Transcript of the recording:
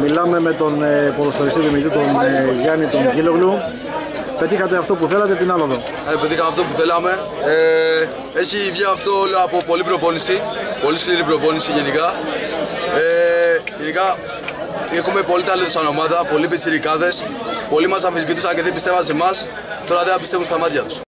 Μιλάμε με τον ε, ποδοσφαιριστή δημιουργή τον ε, Γιάννη τον Κίλογλου. Πετύχατε αυτό που θέλατε, την άλλο εδώ. Ε, πετύχαμε αυτό που θέλαμε. Ε, έχει βγει αυτό όλο από πολλή προπόνηση. Πολύ σκληρή προπόνηση γενικά. Ε, γενικά έχουμε πολύ ταλέντο σαν ομάδα, πολλοί πιτσιρικάδες. Πολλοί μας αμφισβητούσαν και δεν πιστεύαν σε εμάς. Τώρα δεν πιστεύουν στα μάτια τους.